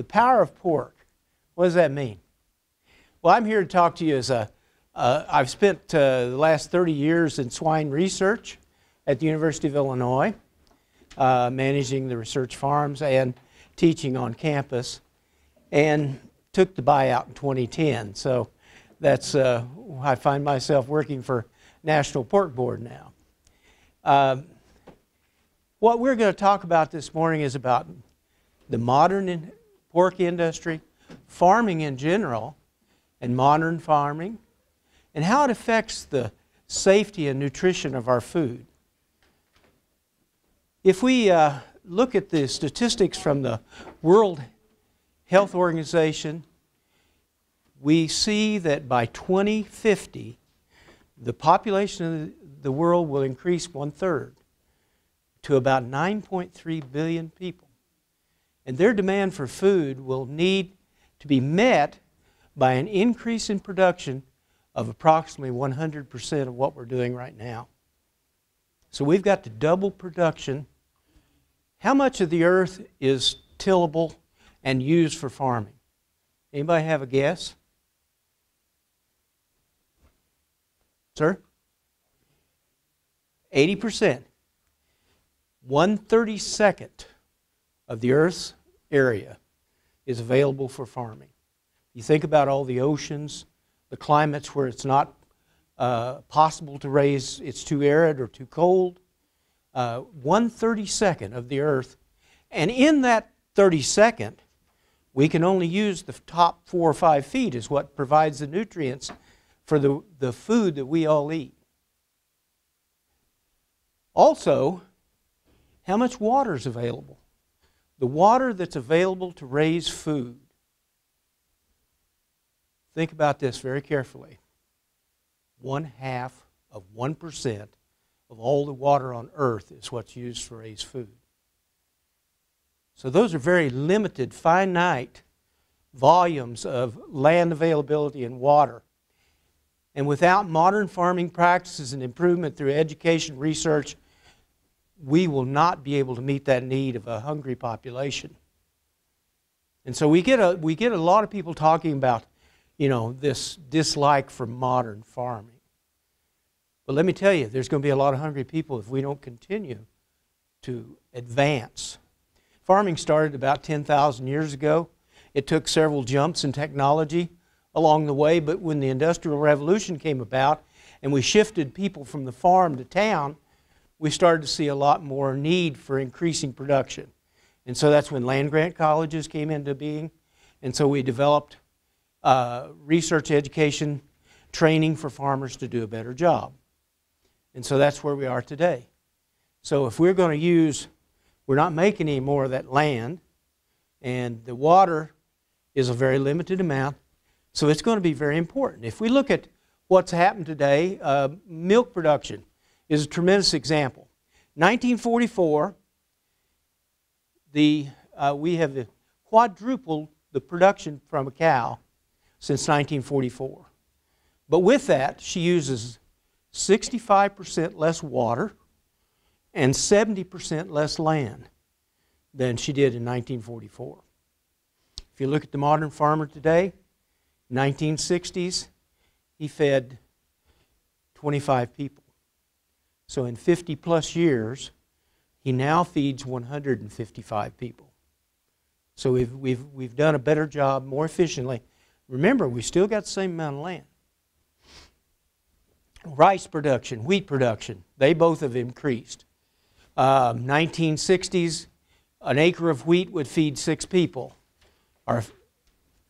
the power of pork. What does that mean? Well, I'm here to talk to you as a. uh, spent uh, the last 30 years in swine research at the University of Illinois, uh, managing the research farms and teaching on campus, and took the buyout in 2010. So that's uh, I find myself working for National Pork Board now. Um, what we're going to talk about this morning is about the modern pork industry, farming in general, and modern farming, and how it affects the safety and nutrition of our food. If we uh, look at the statistics from the World Health Organization, we see that by 2050, the population of the world will increase one third to about 9.3 billion people. And their demand for food will need to be met by an increase in production of approximately 100% of what we're doing right now. So we've got to double production. How much of the earth is tillable and used for farming? Anybody have a guess? Sir? 80%. 132nd of the Earth's area is available for farming. You think about all the oceans, the climates where it's not uh, possible to raise, it's too arid or too cold. Uh, 132nd of the Earth. And in that 32nd, we can only use the top four or five feet as what provides the nutrients for the, the food that we all eat. Also, how much water is available? The water that's available to raise food. Think about this very carefully. One half of 1% of all the water on earth is what's used to raise food. So those are very limited, finite volumes of land availability and water. And without modern farming practices and improvement through education, research, we will not be able to meet that need of a hungry population. And so we get a, we get a lot of people talking about, you know, this dislike for modern farming. But let me tell you, there's going to be a lot of hungry people if we don't continue to advance. Farming started about 10,000 years ago. It took several jumps in technology along the way, but when the Industrial Revolution came about and we shifted people from the farm to town, we started to see a lot more need for increasing production. And so that's when land grant colleges came into being. And so we developed uh, research education training for farmers to do a better job. And so that's where we are today. So if we're going to use, we're not making any more of that land, and the water is a very limited amount. So it's going to be very important. If we look at what's happened today, uh, milk production is a tremendous example. 1944, the, uh, we have quadrupled the production from a cow since 1944. But with that, she uses 65% less water and 70% less land than she did in 1944. If you look at the modern farmer today, 1960s, he fed 25 people. So in 50 plus years, he now feeds 155 people. So we've, we've, we've done a better job, more efficiently. Remember, we still got the same amount of land. Rice production, wheat production, they both have increased. Um, 1960s, an acre of wheat would feed six people, or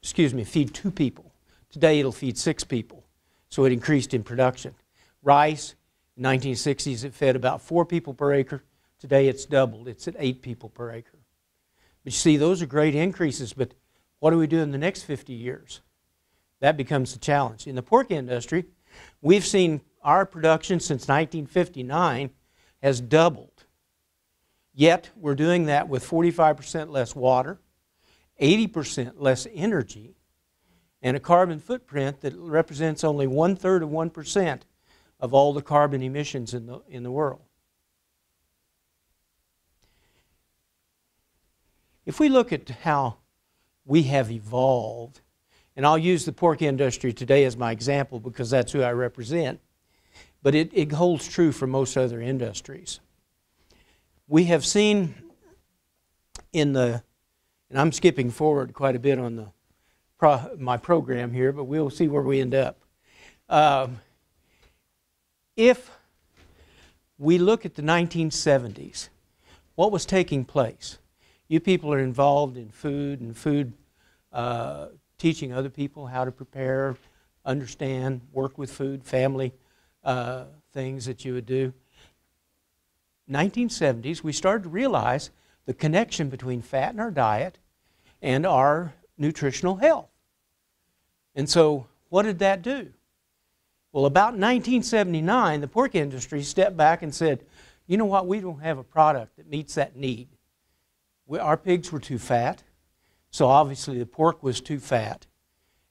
excuse me, feed two people. Today it'll feed six people. So it increased in production. Rice, 1960s, it fed about four people per acre. Today it's doubled. It's at eight people per acre. But you see, those are great increases, but what do we do in the next 50 years? That becomes the challenge. In the pork industry, we've seen our production since 1959 has doubled. Yet, we're doing that with 45% less water, 80% less energy, and a carbon footprint that represents only one third of 1% of all the carbon emissions in the, in the world. If we look at how we have evolved. And I'll use the pork industry today as my example because that's who I represent. But it, it holds true for most other industries. We have seen in the, and I'm skipping forward quite a bit on the pro, my program here, but we'll see where we end up. Um, if we look at the 1970s, what was taking place? You people are involved in food and food, uh, teaching other people how to prepare, understand, work with food, family uh, things that you would do. 1970s, we started to realize the connection between fat in our diet and our nutritional health. And so, what did that do? Well, about 1979, the pork industry stepped back and said, you know what, we don't have a product that meets that need. We, our pigs were too fat, so obviously the pork was too fat.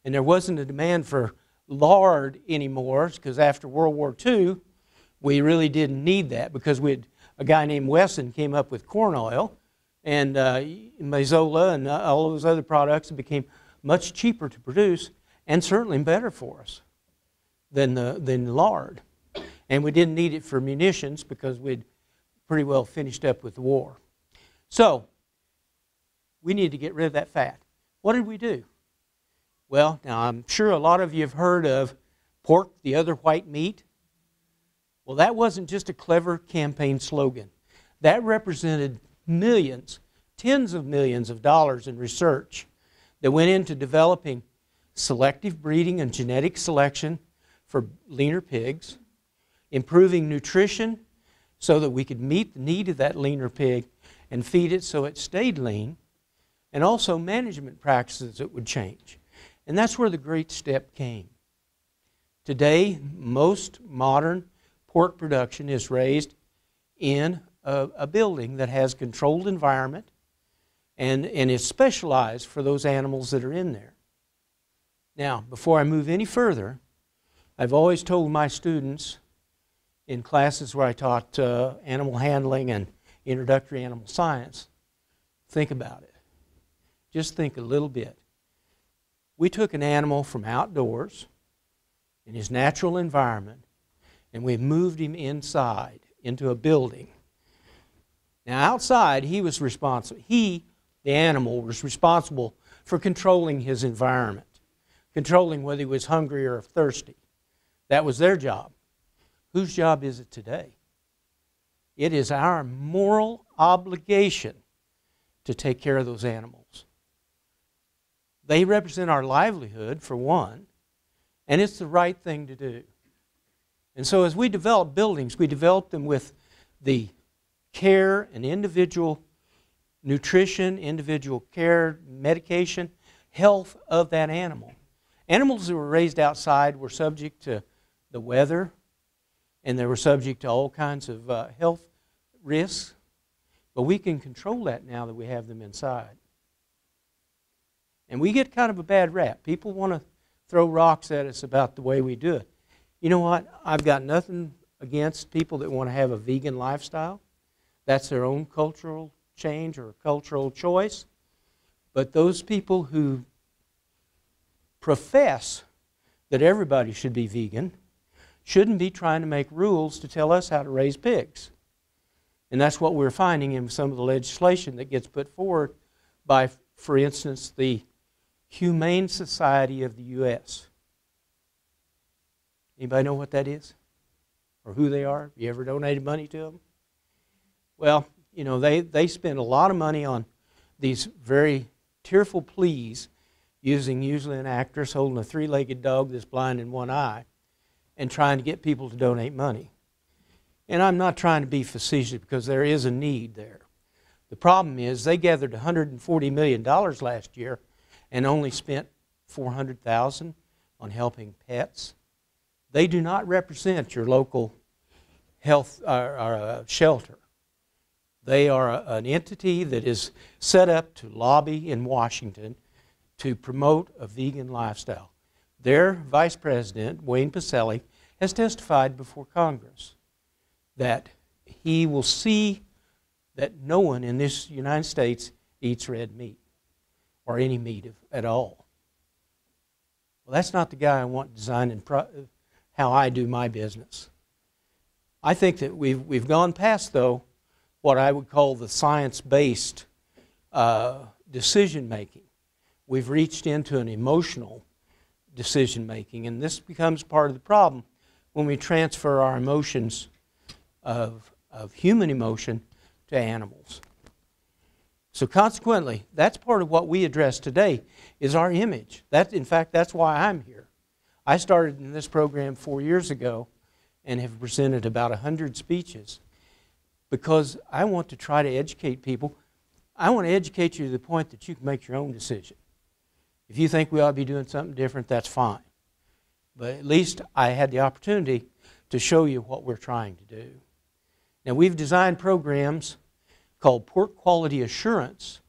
And there wasn't a demand for lard anymore because after World War II, we really didn't need that because we had, a guy named Wesson came up with corn oil and uh, Mazola and uh, all those other products became much cheaper to produce and certainly better for us than, the, than lard. And we didn't need it for munitions because we'd pretty well finished up with the war. So, we need to get rid of that fat. What did we do? Well, now I'm sure a lot of you have heard of pork, the other white meat. Well, that wasn't just a clever campaign slogan. That represented millions, tens of millions of dollars in research that went into developing selective breeding and genetic selection for leaner pigs, improving nutrition so that we could meet the need of that leaner pig and feed it so it stayed lean, and also management practices that would change. And that's where the great step came. Today, most modern pork production is raised in a, a building that has controlled environment and, and is specialized for those animals that are in there. Now, before I move any further, I've always told my students in classes where I taught uh, animal handling and introductory animal science, think about it. Just think a little bit. We took an animal from outdoors in his natural environment and we moved him inside into a building. Now, outside, he was responsible. He, the animal, was responsible for controlling his environment controlling whether he was hungry or thirsty. That was their job. Whose job is it today? It is our moral obligation to take care of those animals. They represent our livelihood, for one, and it's the right thing to do. And so, as we develop buildings, we develop them with the care and individual nutrition, individual care, medication, health of that animal. Animals that were raised outside were subject to the weather, and they were subject to all kinds of uh, health risks. But we can control that now that we have them inside. And we get kind of a bad rap. People want to throw rocks at us about the way we do it. You know what? I've got nothing against people that want to have a vegan lifestyle. That's their own cultural change or cultural choice. But those people who profess that everybody should be vegan shouldn't be trying to make rules to tell us how to raise pigs. And that's what we're finding in some of the legislation that gets put forward by, for instance, the Humane Society of the U.S. Anybody know what that is? Or who they are? You ever donated money to them? Well, you know, they, they spend a lot of money on these very tearful pleas using usually an actress holding a three legged dog that's blind in one eye and trying to get people to donate money. And I'm not trying to be facetious because there is a need there. The problem is they gathered $140 million last year and only spent 400,000 on helping pets. They do not represent your local health uh, uh, shelter. They are a, an entity that is set up to lobby in Washington to promote a vegan lifestyle. Their vice president, Wayne Pacelle, has testified before Congress that he will see that no one in this United States eats red meat or any meat at all. Well, that's not the guy I want designing how I do my business. I think that we've, we've gone past, though, what I would call the science based uh, decision making. We've reached into an emotional decision making, and this becomes part of the problem when we transfer our emotions of, of human emotion to animals. So consequently, that's part of what we address today is our image. That, in fact, that's why I'm here. I started in this program four years ago and have presented about 100 speeches because I want to try to educate people. I want to educate you to the point that you can make your own decision. If you think we ought to be doing something different, that's fine. But at least I had the opportunity to show you what we're trying to do. Now, we've designed programs called Pork Quality Assurance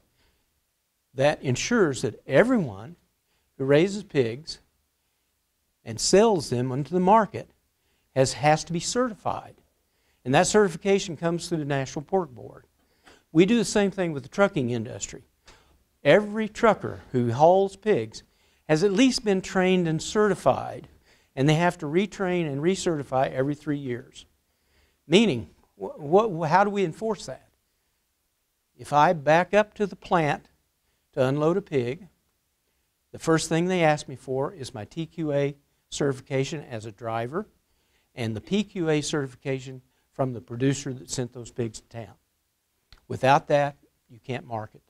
that ensures that everyone who raises pigs and sells them onto the market has, has to be certified. And that certification comes through the National Pork Board. We do the same thing with the trucking industry. Every trucker who hauls pigs has at least been trained and certified, and they have to retrain and recertify every three years. Meaning, how do we enforce that? If I back up to the plant to unload a pig, the first thing they ask me for is my TQA certification as a driver and the PQA certification from the producer that sent those pigs to town. Without that, you can't market.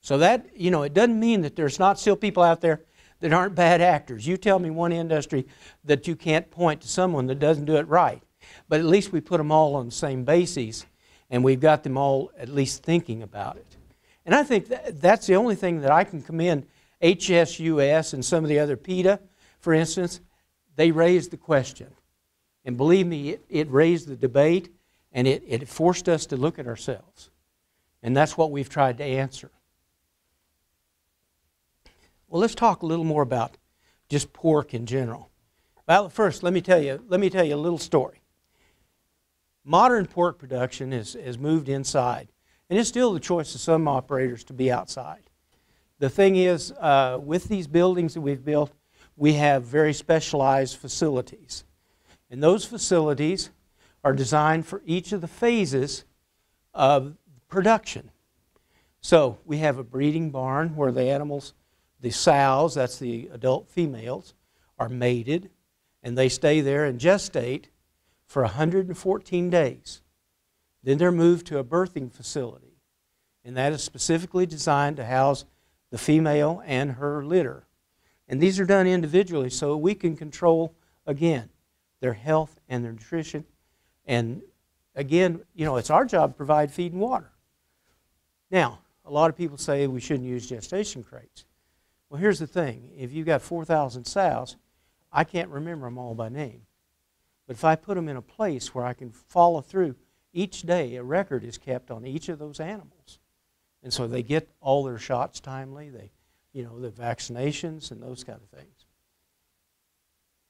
So that, you know, it doesn't mean that there's not still people out there that aren't bad actors. You tell me one industry that you can't point to someone that doesn't do it right. But at least we put them all on the same basis and we've got them all at least thinking about it. And I think that, that's the only thing that I can commend HSUS and some of the other PETA, for instance, they raised the question. And believe me, it, it raised the debate and it, it forced us to look at ourselves. And that's what we've tried to answer. Well, let's talk a little more about just pork in general. Well, first, let me tell you, let me tell you a little story. Modern pork production has, has moved inside, and it's still the choice of some operators to be outside. The thing is, uh, with these buildings that we've built, we have very specialized facilities. And those facilities are designed for each of the phases of production. So we have a breeding barn where the animals, the sows, that's the adult females, are mated, and they stay there and gestate for 114 days. Then they're moved to a birthing facility, and that is specifically designed to house the female and her litter. And these are done individually so we can control, again, their health and their nutrition. And again, you know, it's our job to provide feed and water. Now, a lot of people say we shouldn't use gestation crates. Well, here's the thing if you've got 4,000 sows, I can't remember them all by name. But if I put them in a place where I can follow through, each day a record is kept on each of those animals. And so they get all their shots timely, they, you know, the vaccinations and those kind of things.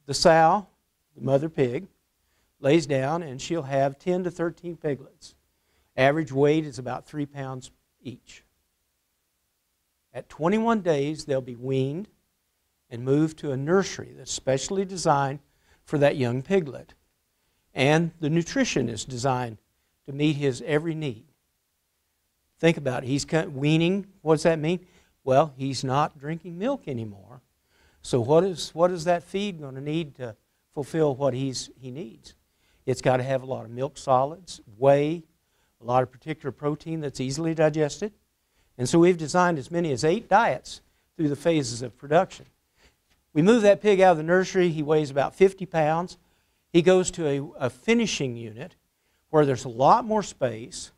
The sow, the mother pig, lays down and she'll have 10 to 13 piglets. Average weight is about three pounds each. At 21 days, they'll be weaned and moved to a nursery that's specially designed for that young piglet. And the nutrition is designed to meet his every need. Think about it. He's weaning. What does that mean? Well, he's not drinking milk anymore. So what is what is that feed going to need to fulfill what he's he needs? It's got to have a lot of milk solids, whey, a lot of particular protein that's easily digested. And so we've designed as many as eight diets through the phases of production. We move that pig out of the nursery. He weighs about 50 pounds. He goes to a, a finishing unit where there's a lot more space,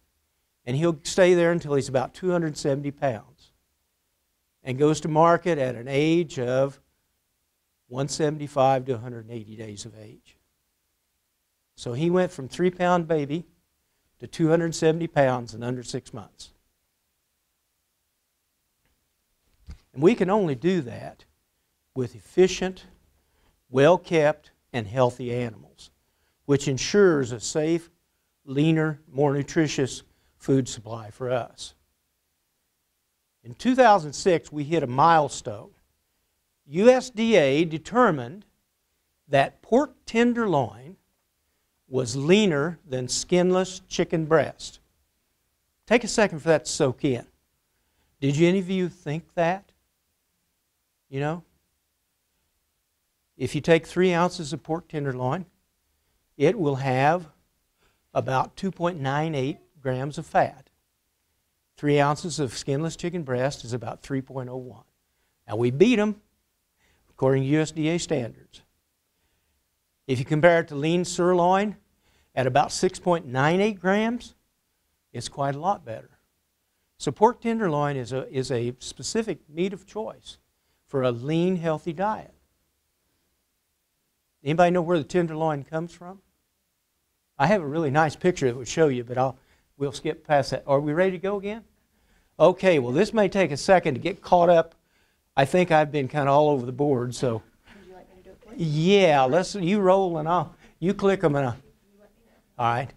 and he'll stay there until he's about 270 pounds and goes to market at an age of 175 to 180 days of age. So he went from three pound baby to 270 pounds in under six months. And we can only do that with efficient, well kept, and healthy animals, which ensures a safe, leaner, more nutritious food supply for us. In 2006, we hit a milestone. USDA determined that pork tenderloin was leaner than skinless chicken breast. Take a second for that to soak in. Did you, any of you think that? You know? If you take three ounces of pork tenderloin, it will have about 2.98 grams of fat. Three ounces of skinless chicken breast is about 3.01. Now we beat them according to USDA standards. If you compare it to lean sirloin at about 6.98 grams, it's quite a lot better. So pork tenderloin is a, is a specific meat of choice for a lean, healthy diet. Anybody know where the tenderloin comes from? I have a really nice picture that would show you, but I'll, we'll skip past that. Are we ready to go again? Okay, well, this may take a second to get caught up. I think I've been kind of all over the board, so. Like yeah, let's, you roll and I'll, you click them and I'll. All right.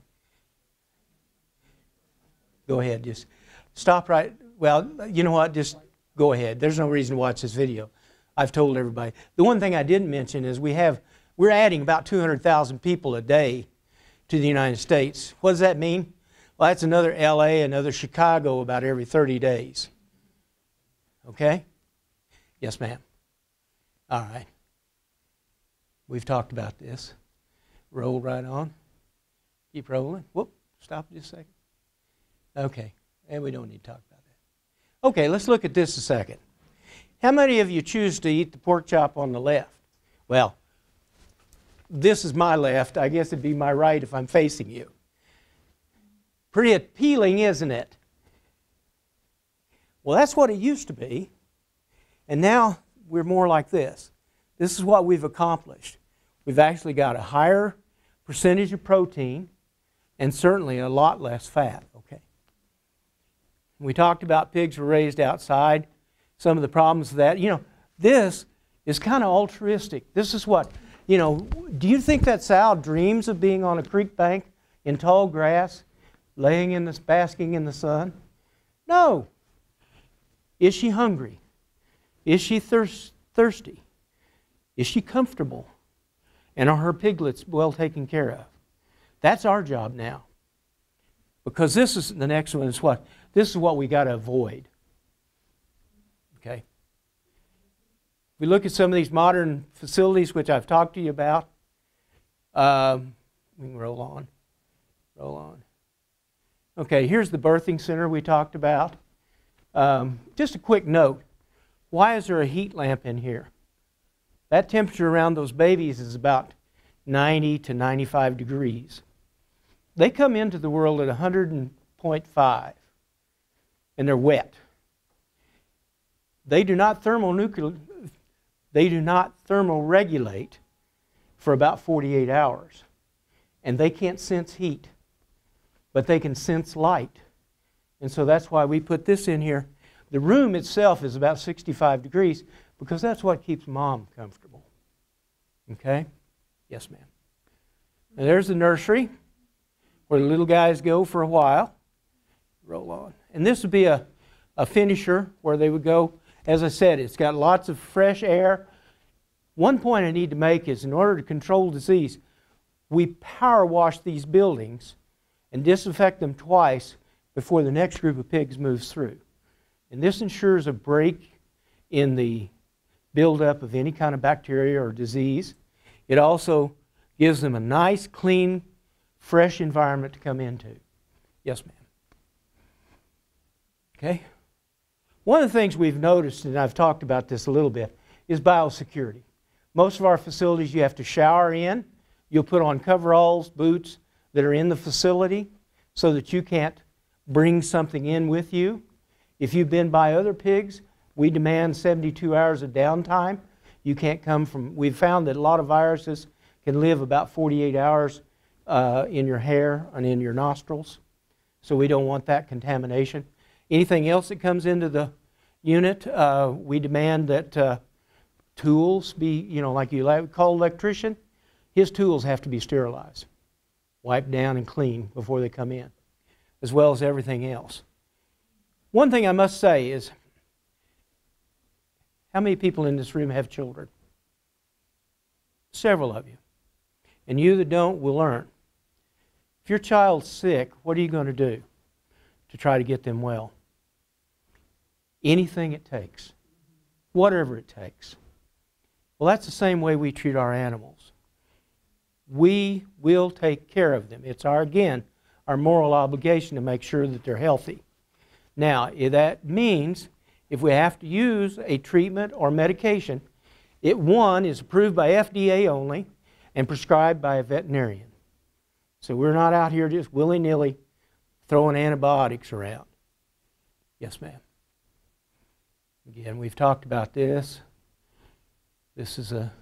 Go ahead. Just stop right. Well, you know what? Just go ahead. There's no reason to watch this video. I've told everybody. The one thing I didn't mention is we have we're adding about 200,000 people a day to the United States. What does that mean? Well, that's another LA, another Chicago about every 30 days. Okay? Yes, ma'am. All right. We've talked about this. Roll right on. Keep rolling. Whoop. Stop just a second. Okay, and we don't need to talk about. Okay, let's look at this a second. How many of you choose to eat the pork chop on the left? Well, this is my left. I guess it'd be my right if I'm facing you. Pretty appealing, isn't it? Well, that's what it used to be. And now we're more like this. This is what we've accomplished. We've actually got a higher percentage of protein and certainly a lot less fat. We talked about pigs were raised outside, some of the problems of that. You know, this is kind of altruistic. This is what, you know, do you think that sow dreams of being on a creek bank in tall grass, laying in this, basking in the sun? No. Is she hungry? Is she thirst, thirsty? Is she comfortable? And are her piglets well taken care of? That's our job now. Because this is the next one is what? This is what we got to avoid. Okay? We look at some of these modern facilities, which I've talked to you about. Um, we can roll on. Roll on. Okay, here's the birthing center we talked about. Um, just a quick note why is there a heat lamp in here? That temperature around those babies is about 90 to 95 degrees. They come into the world at 100.5 and they're wet. They do not thermonuclear, they do not thermoregulate for about 48 hours. And they can't sense heat, but they can sense light. And so that's why we put this in here. The room itself is about 65 degrees because that's what keeps mom comfortable. Okay? Yes, ma'am. Now there's the nursery where the little guys go for a while. Roll on. And this would be a, a finisher where they would go. As I said, it's got lots of fresh air. One point I need to make is in order to control disease, we power wash these buildings and disinfect them twice before the next group of pigs moves through. And this ensures a break in the buildup of any kind of bacteria or disease. It also gives them a nice, clean, fresh environment to come into. Yes, ma'am. Okay? One of the things we've noticed, and I've talked about this a little bit, is biosecurity. Most of our facilities you have to shower in. You'll put on coveralls, boots that are in the facility so that you can't bring something in with you. If you've been by other pigs, we demand 72 hours of downtime. You can't come from, we've found that a lot of viruses can live about 48 hours uh, in your hair and in your nostrils. So we don't want that contamination. Anything else that comes into the unit, uh, we demand that uh, tools be, you know, like you call electrician, his tools have to be sterilized, wiped down and clean before they come in, as well as everything else. One thing I must say is How many people in this room have children? Several of you. And you that don't will learn. If your child's sick, what are you going to do to try to get them well? Anything it takes, whatever it takes. Well, that's the same way we treat our animals. We will take care of them. It's our, again, our moral obligation to make sure that they're healthy. Now, that means if we have to use a treatment or medication, it one is approved by FDA only and prescribed by a veterinarian. So we're not out here just willy nilly throwing antibiotics around. Yes, ma'am. Again, we've talked about this. This is a.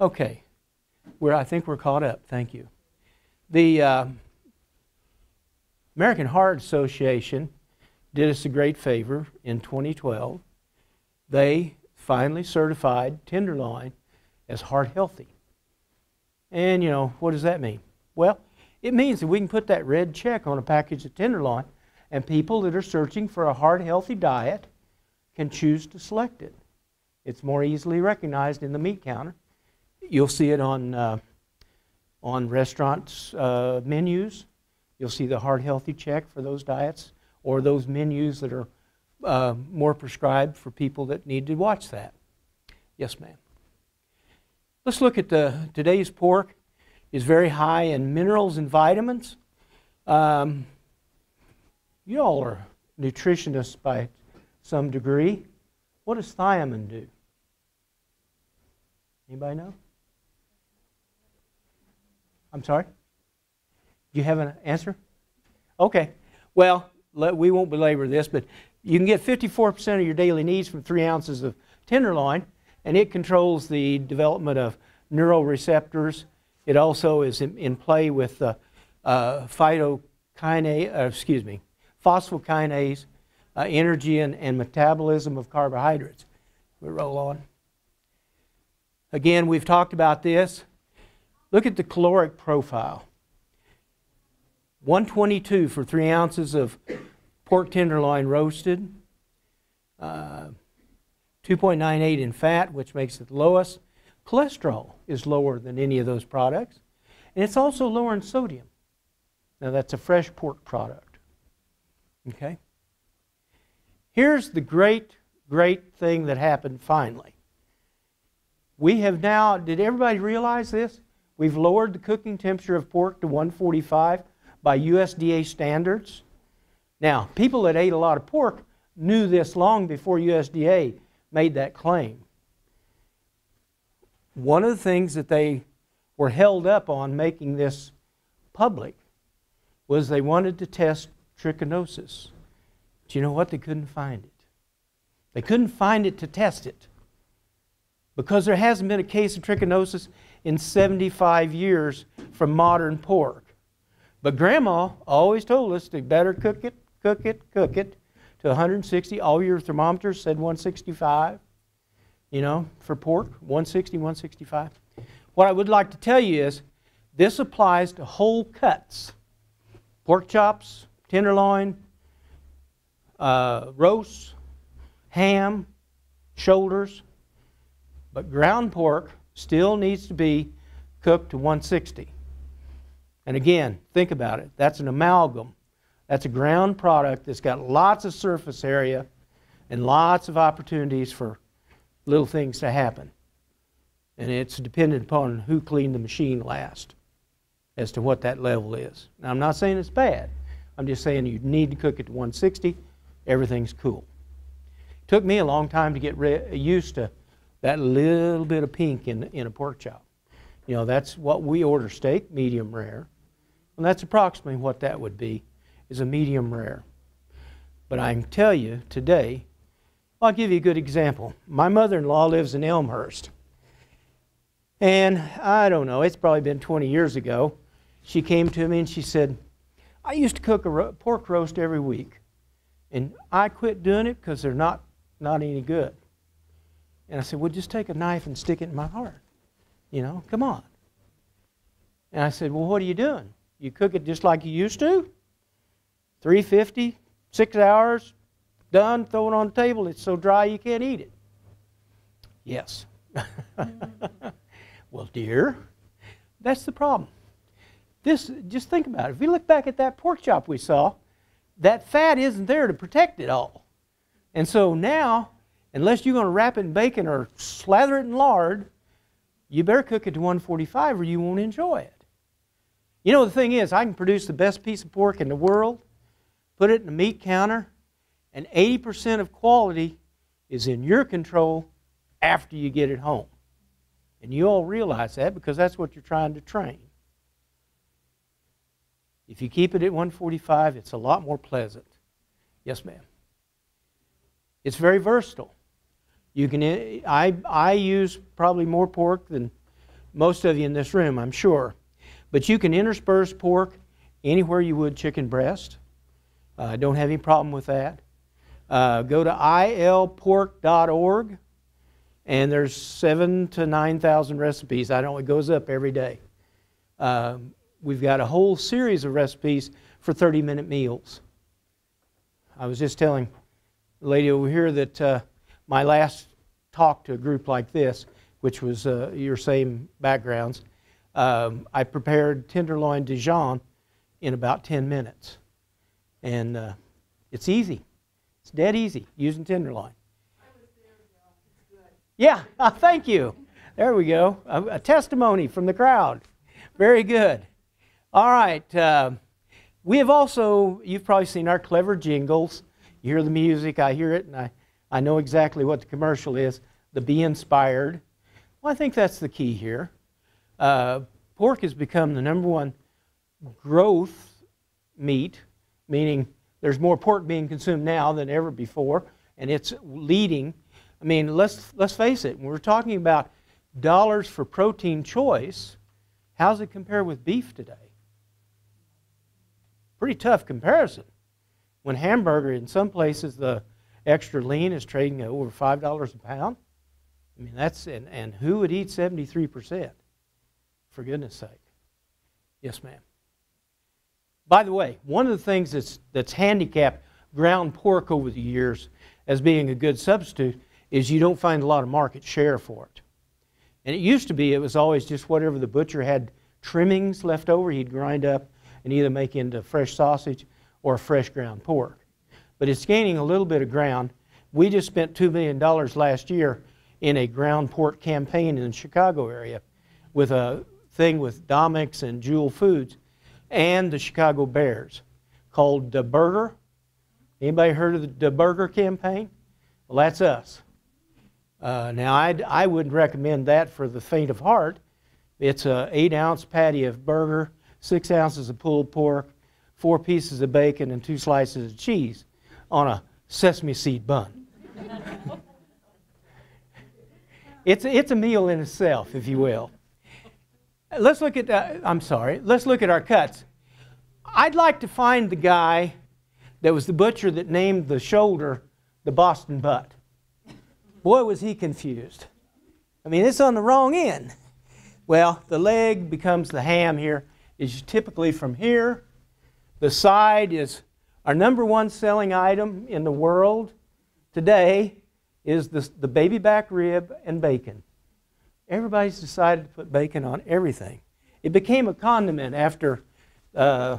Okay. Where I think we're caught up. Thank you. The uh, American Heart Association did us a great favor in 2012. They finally certified Tenderloin as heart healthy. And, you know, what does that mean? Well, it means that we can put that red check on a package of Tenderloin, and people that are searching for a heart healthy diet can choose to select it. It's more easily recognized in the meat counter. You'll see it on, uh, on restaurants' uh, menus. You'll see the heart healthy check for those diets or those menus that are uh, more prescribed for people that need to watch that. Yes, ma'am. Let's look at the today's pork is very high in minerals and vitamins. Um, you all are nutritionists by some degree. What does thiamine do? Anybody know? I'm sorry? Do you have an answer? Okay. Well, let, we won't belabor this, but you can get 54% of your daily needs from three ounces of tenderloin, and it controls the development of neuroreceptors. It also is in, in play with uh, uh, phytokinase, uh, excuse me, phosphokinase, uh, energy and, and metabolism of carbohydrates. We roll on. Again, we've talked about this. Look at the caloric profile. 122 for three ounces of pork tenderloin roasted. Uh, 2.98 in fat, which makes it the lowest. Cholesterol is lower than any of those products. And it's also lower in sodium. Now, that's a fresh pork product. Okay? Here's the great, great thing that happened finally. We have now, did everybody realize this? We've lowered the cooking temperature of pork to 145 by USDA standards. Now, people that ate a lot of pork knew this long before USDA made that claim. One of the things that they were held up on making this public was they wanted to test trichinosis. Do you know what? They couldn't find it. They couldn't find it to test it because there hasn't been a case of trichinosis in 75 years from modern pork. But Grandma always told us to better cook it, cook it, cook it to 160. All your thermometers said 165. You know, for pork, 160, 165. What I would like to tell you is this applies to whole cuts pork chops, tenderloin, uh, roasts, ham, shoulders, but ground pork still needs to be cooked to 160. And again, think about it. That's an amalgam. That's a ground product that's got lots of surface area and lots of opportunities for little things to happen. And it's dependent upon who cleaned the machine last as to what that level is. Now, I'm not saying it's bad. I'm just saying you need to cook it to 160 everything's cool. Took me a long time to get used to that little bit of pink in, in a pork chop. You know, that's what we order steak, medium rare. And that's approximately what that would be, is a medium rare. But I can tell you today, I'll give you a good example. My mother in law lives in Elmhurst. And I don't know, it's probably been 20 years ago. She came to me and she said, I used to cook a pork roast every week. And I quit doing it because they're not, not any good. And I said, Well, just take a knife and stick it in my heart. You know, come on. And I said, Well, what are you doing? You cook it just like you used to? 350, six hours, done, throw it on the table. It's so dry you can't eat it. Yes. well, dear, that's the problem. This, just think about it. If you look back at that pork chop we saw, that fat isn't there to protect it all. And so now, unless you're going to wrap it in bacon or slather it in lard, you better cook it to 145 or you won't enjoy it. You know, the thing is, I can produce the best piece of pork in the world, put it in a meat counter, and 80% of quality is in your control after you get it home. And you all realize that because that's what you're trying to train. If you keep it at 145, it's a lot more pleasant. Yes, ma'am. It's very versatile. You can I I use probably more pork than most of you in this room, I'm sure. But you can intersperse pork anywhere you would chicken breast. I uh, don't have any problem with that. Uh, go to ilpork.org, and there's seven to 9,000 recipes. I know it goes up every day. Um, we've got a whole series of recipes for 30 minute meals. I was just telling the lady over here that uh, my last talk to a group like this, which was uh, your same backgrounds, um, I prepared tenderloin Dijon in about 10 minutes. And uh, it's easy. It's dead easy using tenderloin. Yeah, thank you. There we go. A, a, testimony from the crowd. Very good. All right. Uh, we have also, you've probably seen our clever jingles. You hear the music, I hear it, and I, I know exactly what the commercial is. The be inspired. Well, I think that's the key here. Uh, pork has become the number one growth meat, meaning there's more pork being consumed now than ever before, and it's leading. I mean, let's, let's face it, when we're talking about dollars for protein choice, how's it compare with beef today? Pretty tough comparison. When hamburger, in some places, the extra lean is trading at over $5 a pound. I mean, that's, and, and who would eat 73%? For goodness sake. Yes, ma'am. By the way, one of the things that's, that's handicapped ground pork over the years as being a good substitute is you don't find a lot of market share for it. And it used to be it was always just whatever the butcher had trimmings left over, he'd grind up and either make into fresh sausage or fresh ground pork. But it's gaining a little bit of ground. We just spent $2 million last year in a ground pork campaign in the Chicago area with a thing with Dominick's and Jewel Foods and the Chicago Bears called the Burger. Anybody heard of the Burger campaign? Well, that's us. Uh, now, I'd, I wouldn't recommend that for the faint of heart. It's an eight ounce patty of burger, six ounces of pulled pork, four pieces of bacon, and two slices of cheese on a sesame seed bun. it's, it's a meal in itself, if you will. Let's look at, uh, I'm sorry, let's look at our cuts. I'd like to find the guy that was the butcher that named the shoulder the Boston butt. Boy, was he confused. I mean, it's on the wrong end. Well, the leg becomes the ham here, is typically from here the side is our number one selling item in the world today is the, the baby back rib and bacon. Everybody's decided to put bacon on everything. It became a condiment after uh,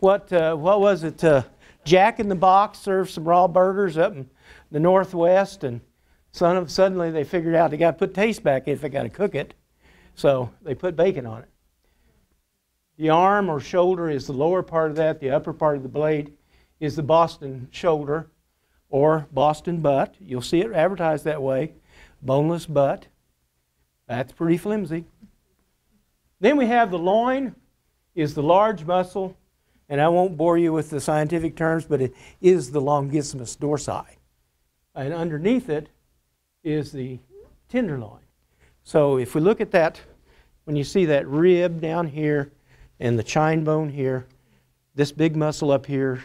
what uh, what was it? Uh, Jack in the Box served some raw burgers up in the Northwest, and suddenly they figured out they got to put taste back if they got to cook it, so they put bacon on it. The arm or shoulder is the lower part of that. The upper part of the blade is the Boston shoulder or Boston butt. You'll see it advertised that way. Boneless butt. That's pretty flimsy. Then we have the loin is the large muscle, and I won't bore you with the scientific terms, but it is the longissimus dorsi. And underneath it is the tenderloin. So if we look at that, when you see that rib down here, and the chine bone here. This big muscle up here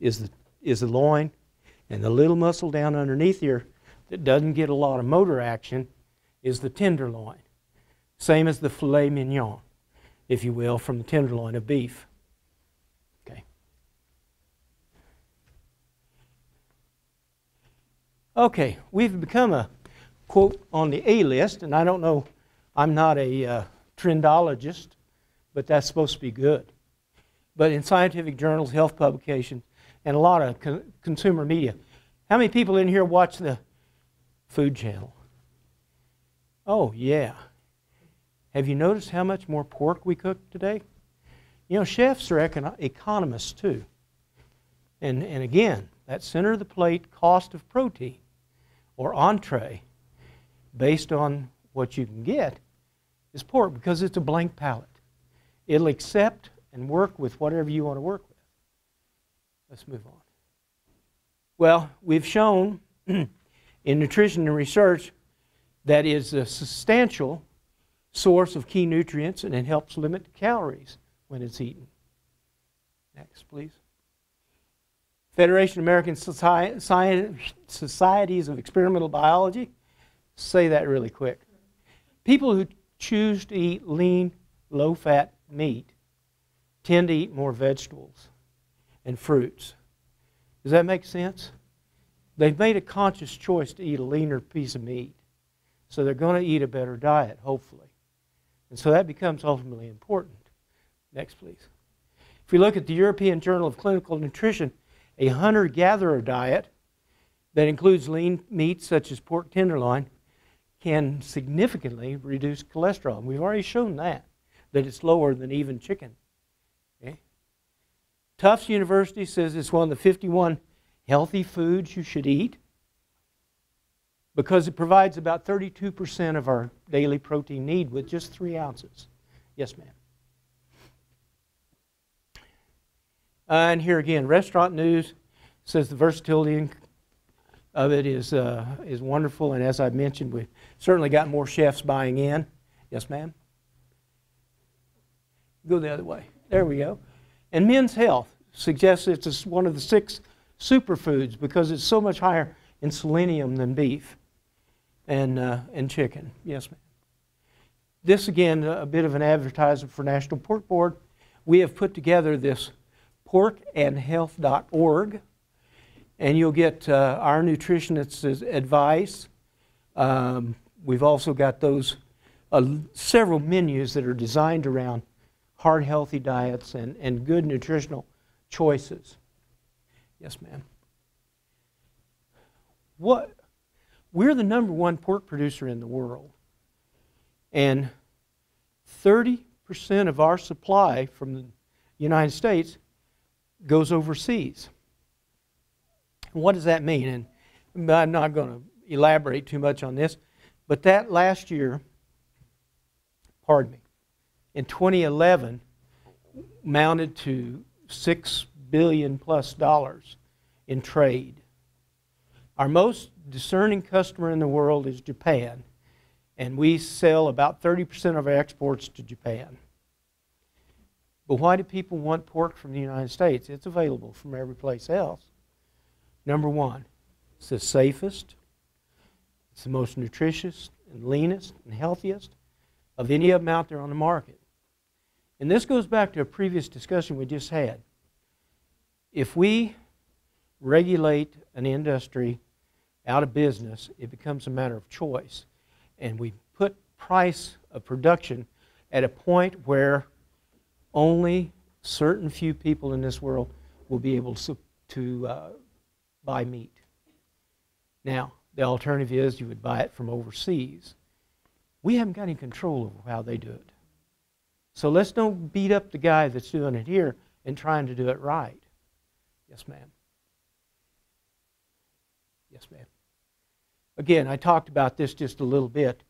is the, is the loin, and the little muscle down underneath here that doesn't get a lot of motor action is the tenderloin. Same as the filet mignon, if you will, from the tenderloin of beef. Okay. Okay, we've become a quote on the A list, and I don't know, I'm not a uh, trendologist, but that's supposed to be good. But in scientific journals, health publications, and a lot of co- consumer media, how many people in here watch the Food Channel? Oh, yeah. Have you noticed how much more pork we cook today? You know, chefs are econ- economists too. And, and again, that center of the plate cost of protein or entree based on what you can get is pork because it's a blank palate. It'll accept and work with whatever you want to work with. Let's move on. Well, we've shown in nutrition and research that is a substantial source of key nutrients and it helps limit calories when it's eaten. Next, please. Federation of American Societies of Experimental Biology. Say that really quick. People who choose to eat lean, low fat meat tend to eat more vegetables and fruits. Does that make sense? They've made a conscious choice to eat a leaner piece of meat. So they're going to eat a better diet, hopefully. And so that becomes ultimately important. Next, please. If we look at the European Journal of Clinical Nutrition, a hunter gatherer diet that includes lean meats such as pork tenderloin can significantly reduce cholesterol. And we've already shown that, that it's lower than even chicken. Okay? Tufts University says it's one of the 51 healthy foods you should eat because it provides about 32% of our daily protein need with just three ounces. Yes, ma'am. Uh, and here again, restaurant news says the versatility of it is, uh, is wonderful. And as I mentioned, we've certainly got more chefs buying in. Yes, ma'am? Go the other way. There we go. And men's health suggests it's one of the six superfoods because it's so much higher in selenium than beef and, uh, and chicken. Yes, ma'am. This, again, a bit of an advertisement for National Pork Board. We have put together this porkandhealth.org, and you'll get uh, our nutritionist's advice. Um, we've also got those uh, several menus that are designed around heart healthy diets and, and good nutritional choices. Yes, ma'am. What we're the number one pork producer in the world. And 30% of our supply from the United States goes overseas. What does that mean? And I'm not going to elaborate too much on this, but that last year, pardon me, in 2011 mounted to 6 billion plus dollars in trade. Our most discerning customer in the world is Japan, and we sell about 30% of our exports to Japan. But why do people want pork from the United States? It's available from every place else. Number one, it's the safest, it's the most nutritious and leanest and healthiest of any of them out there on the market. And this goes back to a previous discussion we just had. If we regulate an industry out of business, it becomes a matter of choice. And we put price of production at a point where only certain few people in this world will be able to, to uh, buy meat. Now, the alternative is you would buy it from overseas. We haven't got any control over how they do it. So let's don't beat up the guy that's doing it here and trying to do it right. Yes, ma'am. Yes, ma'am. Again, I talked about this just a little bit.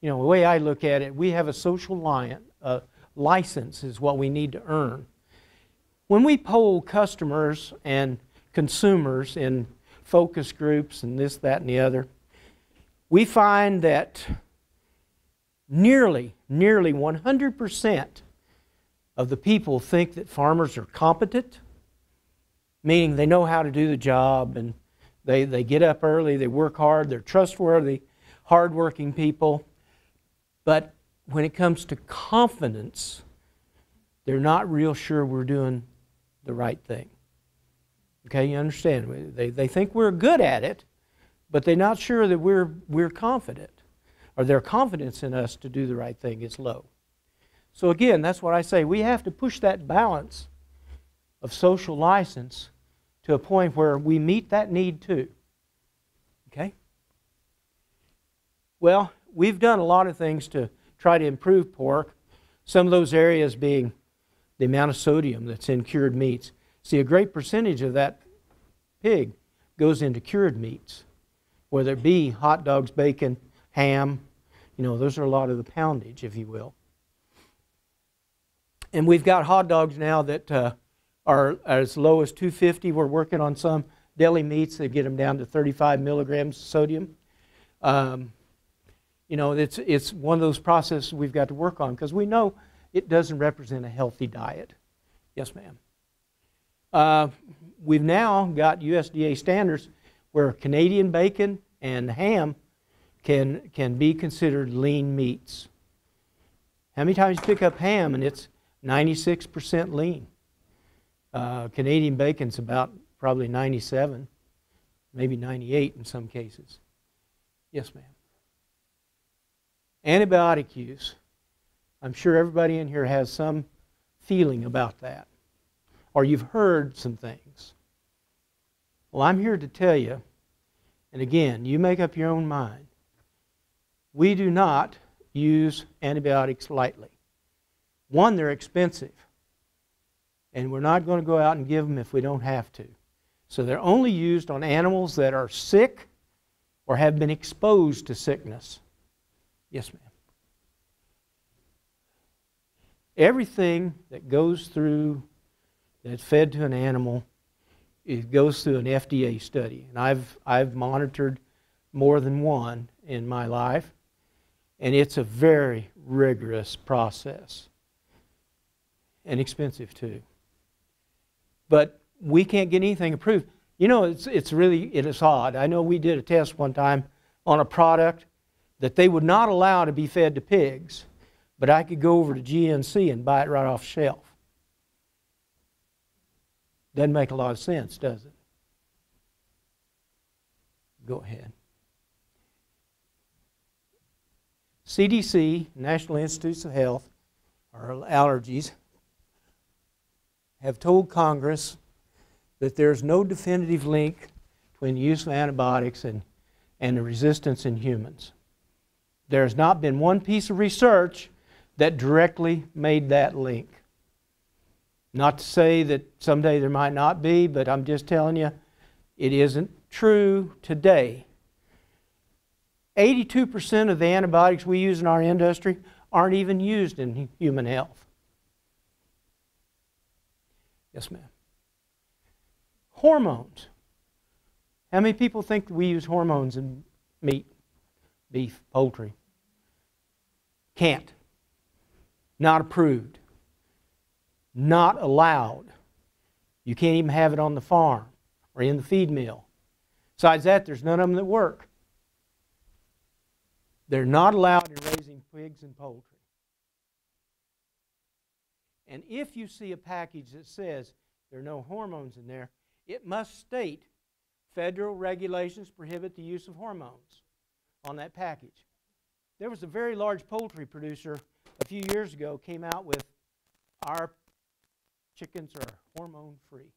You know, the way I look at it, we have a social lion, uh, license is what we need to earn. When we poll customers and consumers in focus groups and this, that, and the other, we find that nearly, nearly 100% of the people think that farmers are competent, meaning they know how to do the job and they, they get up early, they work hard, they're trustworthy, hardworking people. But when it comes to confidence, they're not real sure we're doing the right thing. Okay, you understand? They, they think we're good at it, but they're not sure that we're, we're confident, or their confidence in us to do the right thing is low. So, again, that's what I say. We have to push that balance of social license to a point where we meet that need too. Okay? Well, we've done a lot of things to try to improve pork, some of those areas being the amount of sodium that's in cured meats. See, a great percentage of that pig goes into cured meats, whether it be hot dogs, bacon, ham. You know, those are a lot of the poundage, if you will. And we've got hot dogs now that uh, are as low as 250. We're working on some deli meats that get them down to 35 milligrams of sodium. Um, you know, it's, it's one of those processes we've got to work on because we know it doesn't represent a healthy diet. Yes, ma'am. Uh, we've now got USDA standards where Canadian bacon and ham can, can be considered lean meats. How many times you pick up ham and it's 96% lean? Uh, Canadian bacon's about probably 97, maybe 98 in some cases. Yes, ma'am. Antibiotic use. I'm sure everybody in here has some feeling about that, or you've heard some things. Well, I'm here to tell you, and again, you make up your own mind. We do not use antibiotics lightly. One, they're expensive, and we're not going to go out and give them if we don't have to. So they're only used on animals that are sick or have been exposed to sickness. Yes, ma'am. Everything that goes through, that's fed to an animal, it goes through an FDA study. And I've, I've monitored more than one in my life, and it's a very rigorous process and expensive too. But we can't get anything approved. You know, it's, it's really it is odd. I know we did a test one time on a product that they would not allow to be fed to pigs, but I could go over to GNC and buy it right off the shelf. Doesn't make a lot of sense, does it? Go ahead. CDC, National Institutes of Health, or allergies, have told Congress that there's no definitive link between the use of antibiotics and, and the resistance in humans. There has not been one piece of research that directly made that link. Not to say that someday there might not be, but I'm just telling you, it isn't true today. 82% of the antibiotics we use in our industry aren't even used in human health. Yes, ma'am. Hormones. How many people think we use hormones in meat, beef, poultry? Can't. Not approved. Not allowed. You can't even have it on the farm or in the feed mill. Besides that, there's none of them that work. They're not allowed in raising pigs and poultry. And if you see a package that says there are no hormones in there, it must state federal regulations prohibit the use of hormones on that package. There was a very large poultry producer a few years ago came out with our chickens are hormone free.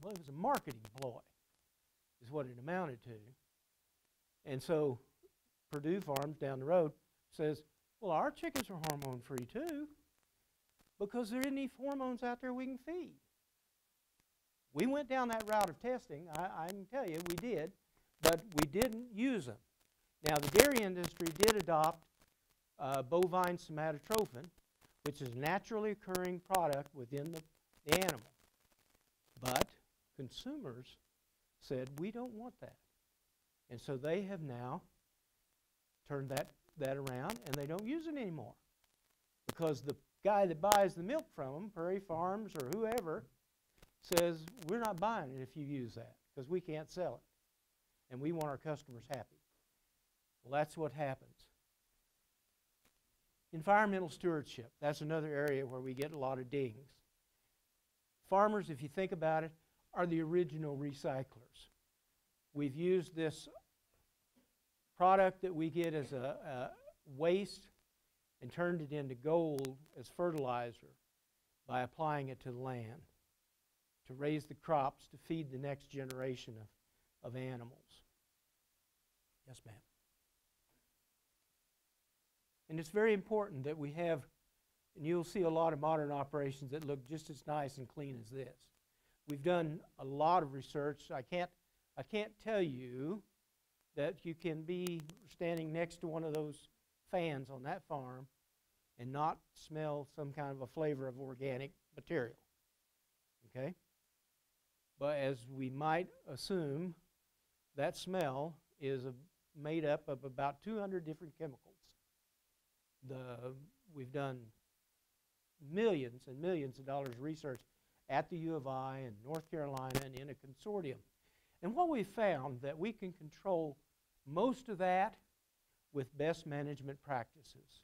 Well, it was a marketing ploy, is what it amounted to. And so Perdue Farms down the road says, well, our chickens are hormone free too because there isn't any hormones out there we can feed. We went down that route of testing. I, I can tell you we did, but we didn't use them. Now, the dairy industry did adopt uh, bovine somatotropin, which is a naturally occurring product within the, the animal. But consumers said, we don't want that. And so they have now turned that, that around and they don't use it anymore. Because the guy that buys the milk from them, Prairie Farms or whoever, says, we're not buying it if you use that because we can't sell it. And we want our customers happy. Well, that's what happens. Environmental stewardship. That's another area where we get a lot of dings. Farmers, if you think about it, are the original recyclers. We've used this product that we get as a, a waste and turned it into gold as fertilizer by applying it to the land to raise the crops to feed the next generation of, of animals. Yes, ma'am. And it's very important that we have, and you'll see a lot of modern operations that look just as nice and clean as this. We've done a lot of research. I can't, I can't tell you that you can be standing next to one of those fans on that farm and not smell some kind of a flavor of organic material. Okay? But as we might assume, that smell is a, made up of about 200 different chemicals. The, we've done millions and millions of dollars of research at the U of I and North Carolina and in a consortium. And what we found that we can control most of that with best management practices,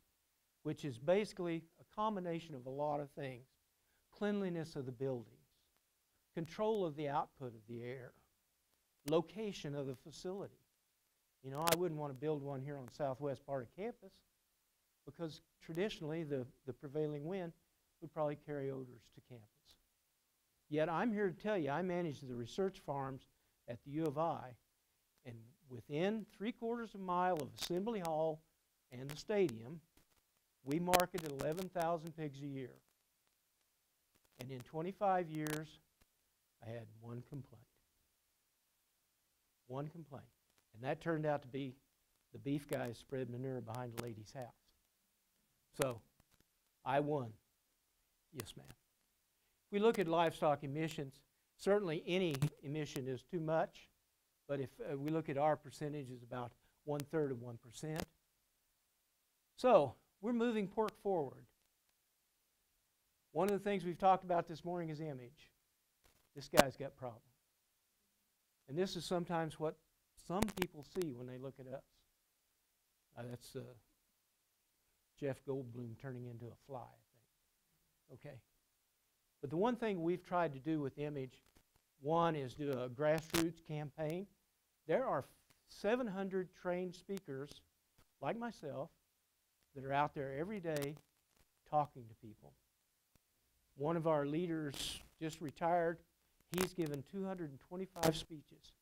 which is basically a combination of a lot of things. Cleanliness of the buildings, control of the output of the air, location of the facility. You know, I wouldn't want to build one here on southwest part of campus because traditionally the, the prevailing wind would probably carry odors to campus. Yet I'm here to tell you, I manage the research farms at the U of I, and within three quarters of a mile of Assembly Hall and the stadium, we marketed 11,000 pigs a year. And in 25 years, I had one complaint. One complaint. And that turned out to be the beef guys spread manure behind a lady's house. So, I won. Yes, ma'am. If we look at livestock emissions, certainly any emission is too much, but if uh, we look at our percentage, it's about one third of 1%. So, we're moving pork forward. One of the things we've talked about this morning is image. This guy's got problems. And this is sometimes what some people see when they look at us. Uh, that's uh, Jeff Goldblum turning into a fly, I think. Okay. But the one thing we've tried to do with image, one is do a grassroots campaign. There are 700 trained speakers like myself that are out there every day talking to people. One of our leaders just retired. He's given 225 speeches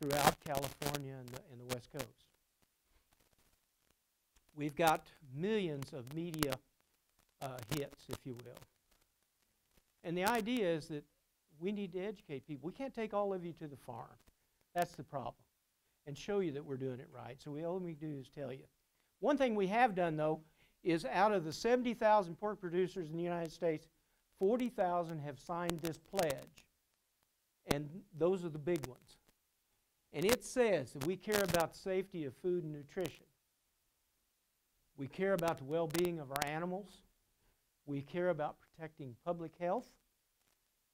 throughout California and the, and the West Coast. We've got millions of media uh, hits, if you will. And the idea is that we need to educate people. We can't take all of you to the farm. That's the problem. And show you that we're doing it right. So we, all we do is tell you. One thing we have done, though, is out of the 70,000 pork producers in the United States, 40,000 have signed this pledge. And those are the big ones. And it says that we care about the safety of food and nutrition. We care about the well being of our animals. We care about protecting public health.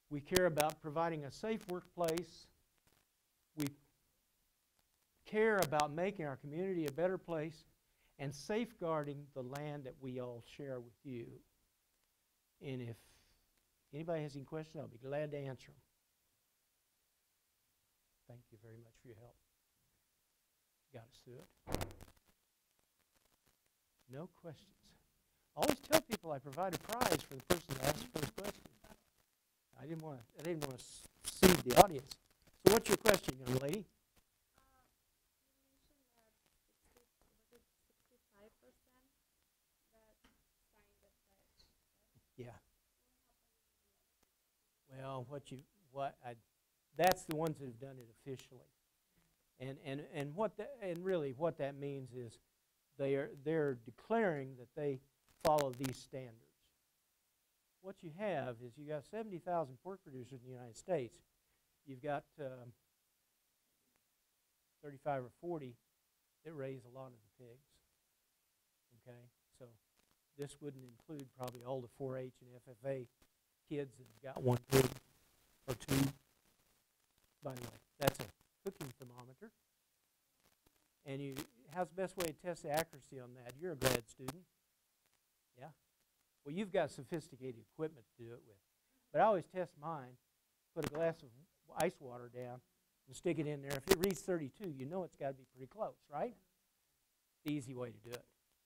We care about providing a safe workplace. We care about making our community a better place and safeguarding the land that we all share with you. And if anybody has any questions, I'll be glad to answer them. Thank you very much for your help. Got us through it. No questions. I always tell people I provide a prize for the person that asks the first question. I didn't want to. I didn't want to deceive the audience. So, what's your question, young lady? Yeah. Well, what you what I that's the ones that have done it officially. And and and what that, and really what that means is they are they're declaring that they follow these standards. What you have is you've got 70,000 pork producers in the United States. You've got um, 35 or 40 that raise a lot of the pigs. Okay, so this wouldn't include probably all the 4-H and FFA kids that have got one pig or two. By the way, that's a cooking thermometer. And you, how's the best way to test the accuracy on that? You're a grad student. Yeah? Well, you've got sophisticated equipment to do it with. But I always test mine, put a glass of ice water down, and stick it in there. If it reads 32, you know it's got to be pretty close, right? The easy way to do it.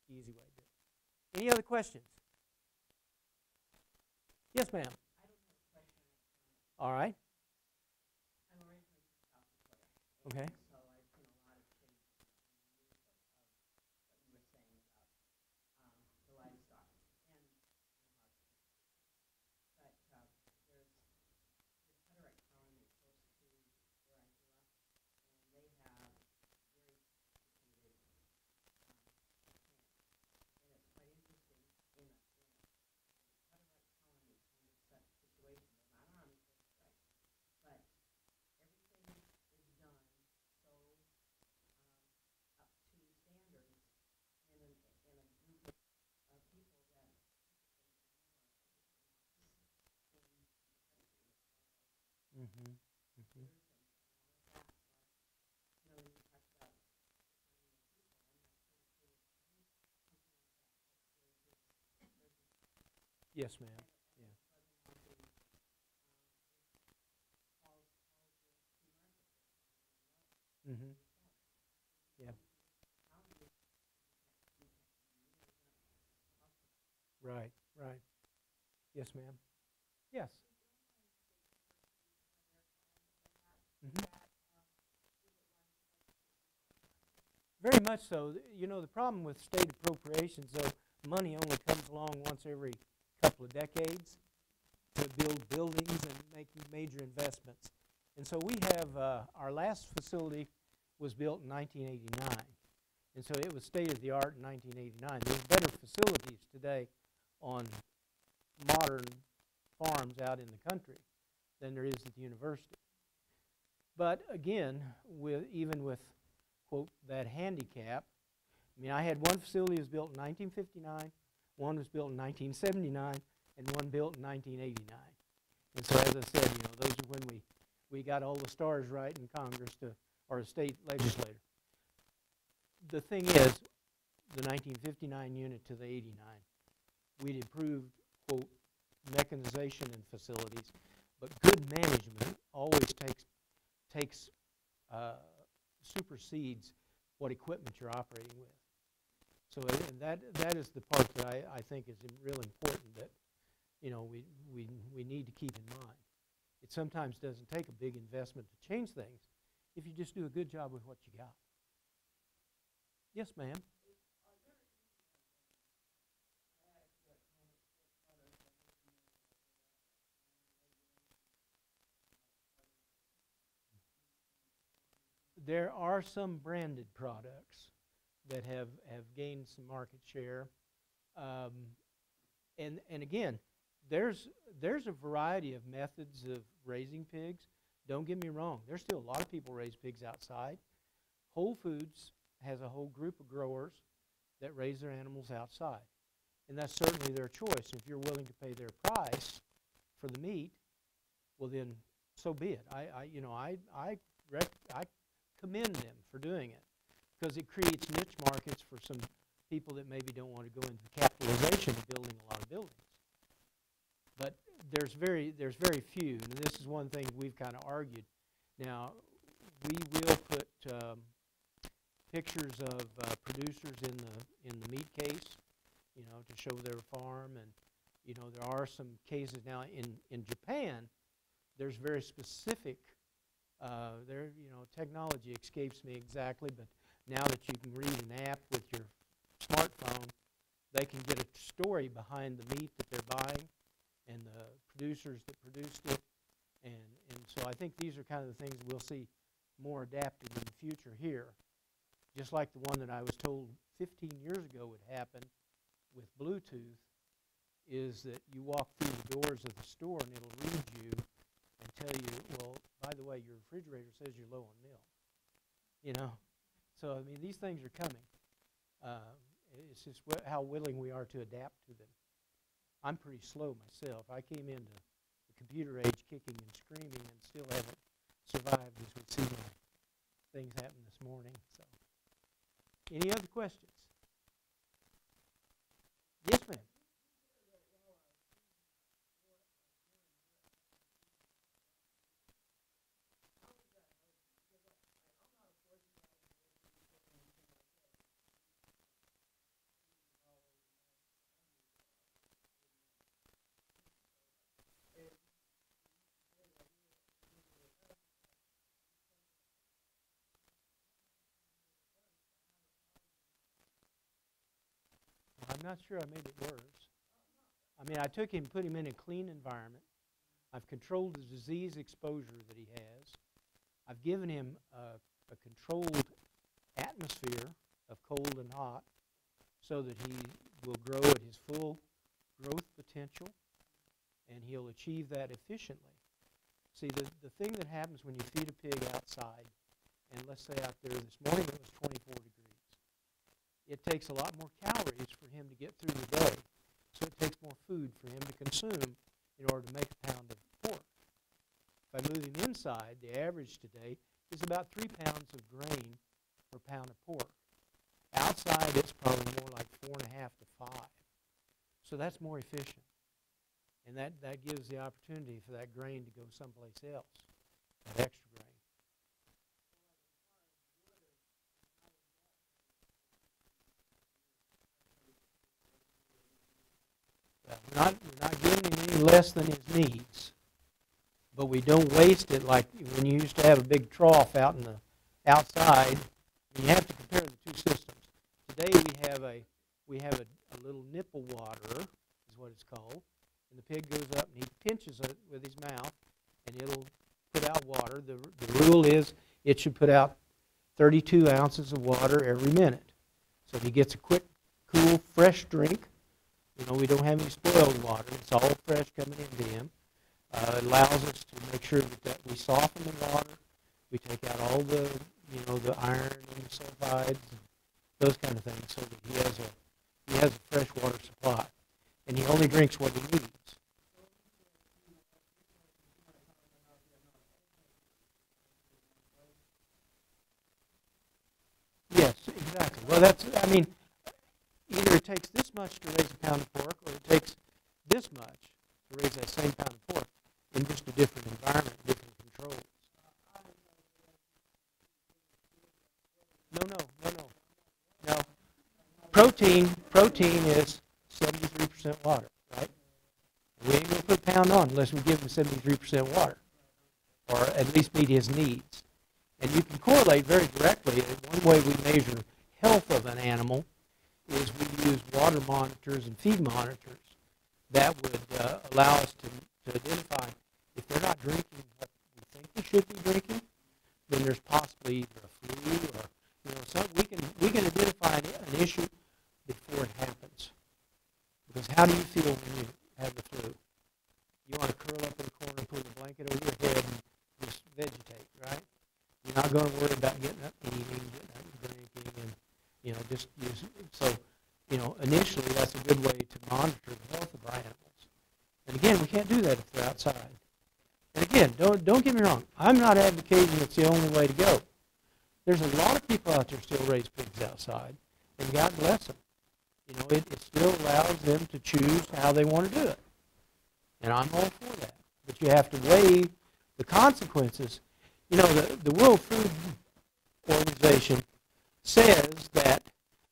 The easy way to do it. Any other questions? Yes, ma'am. All right. Okay. Mm-hmm. Mm-hmm. Yes, ma'am. Yeah. Mm-hmm. Yeah. Right, right. Yes, ma'am. Yes. Very much so. You know, the problem with state appropriations, though, money only comes along once every couple of decades to build buildings and make major investments. And so we have, uh, our last facility was built in 1989. And so it was state of the art in 1989. There's better facilities today on modern farms out in the country than there is at the university. But again, with even with quote that handicap, I mean, I had one facility was built in 1959, one was built in 1979, and one built in 1989. And so, as I said, you know, those are when we we got all the stars right in Congress to or a state legislator. The thing is, the 1959 unit to the 89, we'd improved quote mechanization and facilities, but good management always takes takes uh, supersedes what equipment you're operating with. So and that that is the part that I, I think is really important that you know we, we we need to keep in mind. It sometimes doesn't take a big investment to change things if you just do a good job with what you got. Yes, ma'am. There are some branded products that have, have gained some market share. Um, and, and again, there's, there's a variety of methods of raising pigs. Don't get me wrong, there's still a lot of people raise pigs outside. Whole Foods has a whole group of growers that raise their animals outside. And that's certainly their choice. If you're willing to pay their price for the meat, well then, so be it. I, I you know, I, I, I commend them for doing it because it creates niche markets for some people that maybe don't want to go into the capitalization of building a lot of buildings. But there's very there's very few, and this is one thing we've kind of argued. Now, we will put um, pictures of uh, producers in the in the meat case, you know, to show their farm, and you know there are some cases now in in Japan. There's very specific uh, there, you know, technology escapes me exactly, but now that you can read an app with your smartphone, they can get a story behind the meat that they're buying and the producers that produced it. And, and so I think these are kind of the things we'll see more adapted in the future here. Just like the one that I was told 15 years ago would happen with Bluetooth is that you walk through the doors of the store and it'll read you and tell you, well, by the way, your refrigerator says you're low on milk. You know? So, I mean, these things are coming. Uh, it's just wh- how willing we are to adapt to them. I'm pretty slow myself. I came into the computer age kicking and screaming and still haven't survived as we see things happen this morning. So, any other questions? Yes, ma'am. I'm not sure I made it worse. I mean, I took him, put him in a clean environment. I've controlled the disease exposure that he has. I've given him a, a controlled atmosphere of cold and hot so that he will grow at his full growth potential and he'll achieve that efficiently. See, the, the thing that happens when you feed a pig outside, and let's say out there this morning it was 24 degrees, it takes a lot more calories for him to get through the day. So it takes more food for him to consume in order to make a pound of pork. If I inside, the average today is about three pounds of grain per pound of pork. Outside, it's probably more like four and a half to five. So that's more efficient. And that, that gives the opportunity for that grain to go someplace else, that extra grain. Well, we're not, we're not giving him any less than his needs, but we don't waste it like when you used to have a big trough out in the outside. You have to compare the two systems. Today we have a we have a, a little nipple water is what it's called, and the pig goes up and he pinches it with his mouth, and it'll put out water. The the rule is it should put out 32 ounces of water every minute, so he gets a quick, cool, fresh drink you know, we don't have any spoiled water. It's all fresh coming into him. Uh, it allows us to make sure that, that we soften the water. We take out all the, you know, the iron and the sulfides, and those kind of things, so that he has a he has a fresh water supply, and he only drinks what he needs. Yes, exactly. Well, that's I mean, either it takes this much to raise a pound of pork, or it takes this much to raise that same pound of pork in just a different environment, different controls. No, no, no, no. No. Protein, protein is 73% water, right? We ain't going to put a pound on unless we give him 73% water, or at least meet his needs. And you can correlate very directly. One way we measure health of an animal is we use water monitors and feed monitors that would uh, allow us to, to identify if they're not drinking what we think they should be drinking, then there's possibly either a flu or you know some we can we can identify an, an issue before it happens. Because how do you feel when you have the flu? You want to curl up in the corner and put a blanket over your head and just vegetate, right? You're not going to worry about getting up and eating, getting up and drinking, and you know, just use, so, you know, initially that's a good way to monitor the health of our animals. And again, we can't do that if they're outside. And again, don't, don't get me wrong. I'm not advocating it's the only way to go. There's a lot of people out there still raise pigs outside, and God bless them. You know, it, it still allows them to choose how they want to do it. And I'm all for that. But you have to the consequences. You know, the, the World Food Organization says that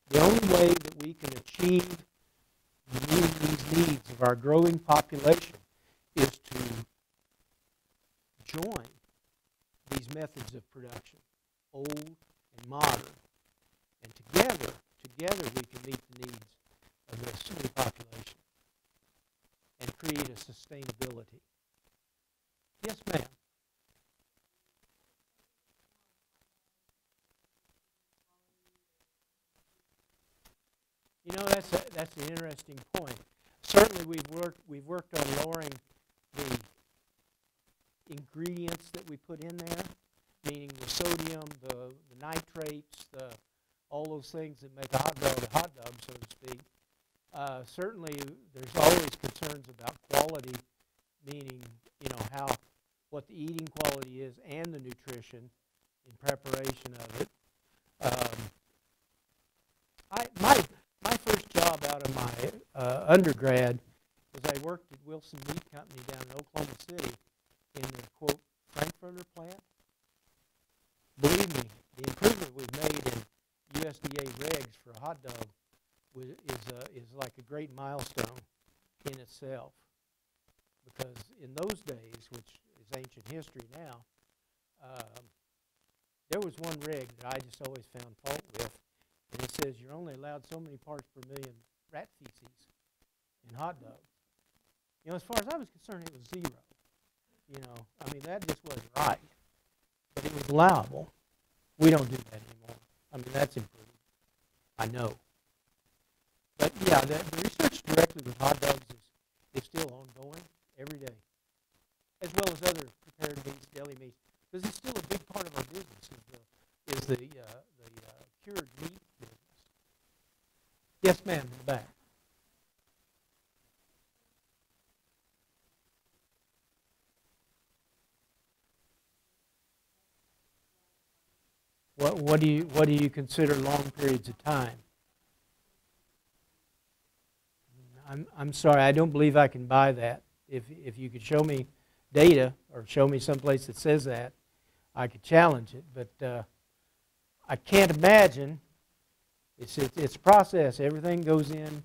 the only way that we can achieve meeting these needs of our growing population is to join these methods of production, old and modern. And together, together we can meet the needs of this new population and create a sustainability. Ma'am. You know, that's a, that's an interesting point. Certainly, we've worked we've worked on lowering the ingredients that we put in there, meaning the sodium, the, the nitrates, the all those things that make a hot dog a hot dog, so to speak. Uh, certainly, there's always concerns about quality, meaning you know how what the eating quality is and the nutrition in preparation of it. Um, I my my first job out of my uh, undergrad was I worked at Wilson Meat Company down in Oklahoma City in the quote Frankfurter plant. Believe me, the improvement we've made in USDA regs for a hot dog was, is uh, is like a great milestone in itself. Because in those days, which is ancient history now, um, there was one reg that I just always found fault with, and it says you're only allowed so many parts per million rat feces in hot dogs. You know, as far as I was concerned, it was zero. You know, I mean, that just wasn't right. But it was allowable. We don't do that anymore. I mean, that's improved. I know. But yeah, the, the research directly with hot dogs is, is still ongoing every day, as well as other prepared meats, deli meats, because it's still a big part of our business is the, is the, uh, the uh, cured meat business. Yes, ma'am, in the back. What, what do you what do you consider long periods of time? I'm I'm sorry, I don't believe I can buy that. If if you could show me data or show me someplace that says that, I could challenge it. But uh, I can't imagine. It's it, it's a process. Everything goes in,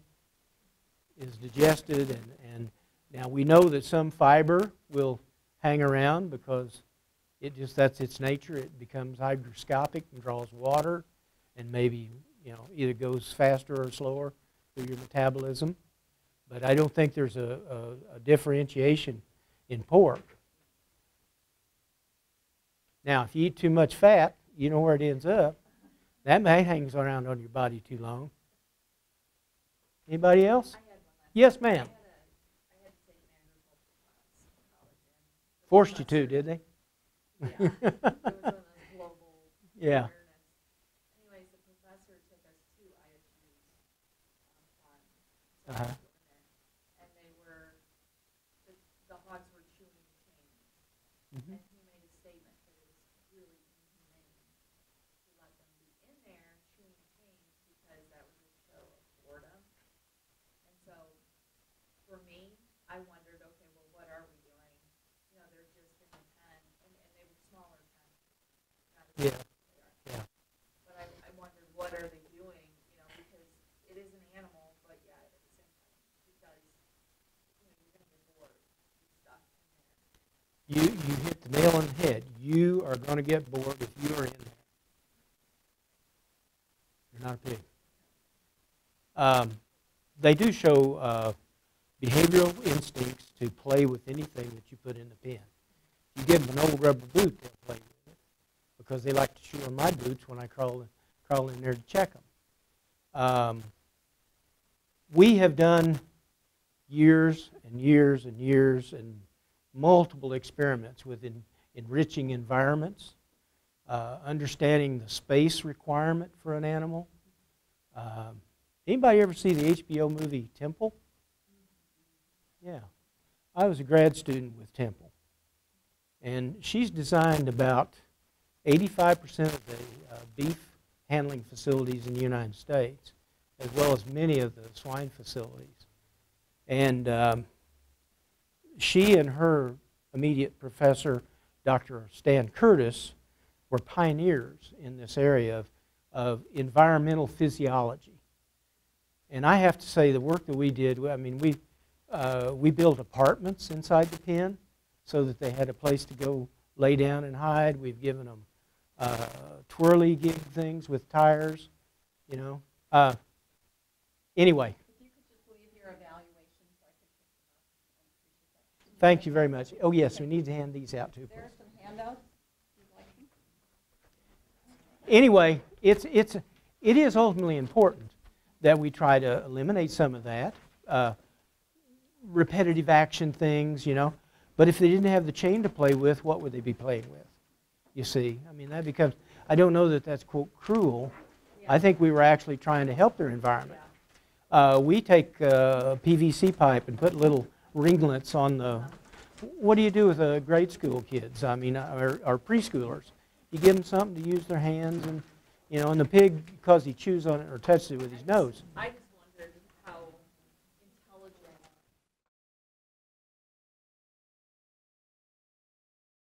is digested, and and now we know that some fiber will hang around because it just that's its nature. It becomes hygroscopic and draws water, and maybe you know either goes faster or slower through your metabolism. But I don't think there's a, a, a differentiation in pork. Now, if you eat too much fat, you know where it ends up. That may hangs around on your body too long. Anybody else? Yes, ma'am. Forced you to, did they? Yeah. It was on a global Yeah. Anyways, the professor took us to ISU's um, Uh-huh. we went in, And they were, the, the hogs were chewing chains. Mhm. And he made a statement that it was really inhumane to let them be in there chewing chains because that was a show of boredom. And so, for me, I wondered, okay, well, what are we doing? You know, they're just in the pen, and, and they were smaller pens, not as Yeah, big as they are. yeah. But I, I wondered, what are they doing, you know, because it is an animal, but yet at the same time, because, you know, you're gonna get bored, stuff in there. You you hit the nail on the head. You are going to get bored if you are in there. You're not a pig. Um, they do show uh, behavioral instincts to play with anything that you put in the pen. You give them an old rubber boot, they'll play with it because they like to chew on my boots when I crawl crawl in there to check them. Um, we have done years and years and years and multiple experiments with en- enriching environments, uh, understanding the space requirement for an animal. Um, anybody ever see the HBO movie Temple? Yeah. I was a grad student with Temple. And she's designed about 85% of the uh, beef handling facilities in the United States, as well as many of the swine facilities. And um, she and her immediate professor, Dr. Stan Curtis, were pioneers in this area of, of environmental physiology. And I have to say, the work that we did, I mean, we, uh, we built apartments inside the pen so that they had a place to go lay down and hide. We've given them uh, twirly gig things with tires, you know. Uh, anyway, you could just leave your evaluation so I could pick them up, I'd appreciate that. thank you very much. Oh, yes, we need to hand these out too. There are some handouts, like anyway, it's, it's, it is ultimately important that we try to eliminate some of that. Uh, repetitive action things, you know. But if they didn't have the chain to play with, what would they be playing with? You see, I mean, that becomes, I don't know that that's, quote, cruel. I think we were actually trying to help their environment. Uh, we take uh, PVC pipe and put little ringlets on the, what do you do with uh, grade school kids? I mean, or, or preschoolers? You give them something to use their hands and, you know, and the pig, because he chews on it or touches it with his nose. I